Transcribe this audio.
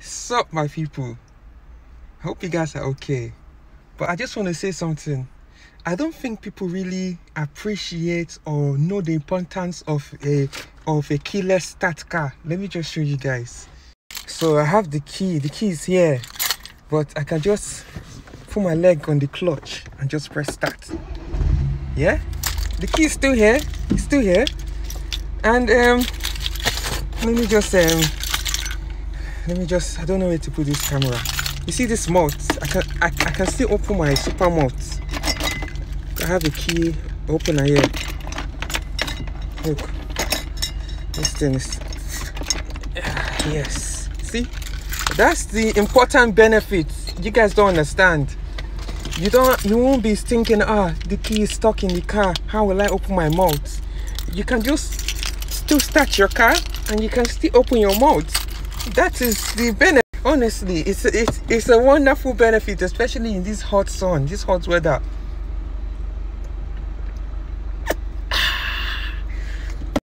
Sup, my people? I hope you guys are okay. But I just want to say something. I don't think people really appreciate or know the importance of a of a keyless start car. Let me just show you guys. So I have the key. The key is here, but I can just put my leg on the clutch and just press start. Yeah, the key is still here. It's still here, and um, let me just um, let me just. I don't know where to put this camera. You see this mouth? I can I, I can still open my super mouth. I have a key opener here. Look, this thing is yes. See, that's the important benefit. You guys don't understand. You don't. You won't be thinking, ah, the key is stuck in the car. How will I open my mouth? You can just still start your car and you can still open your mouth. That is the benefit. Honestly, it's it's it's a wonderful benefit, especially in this hot sun, this hot weather.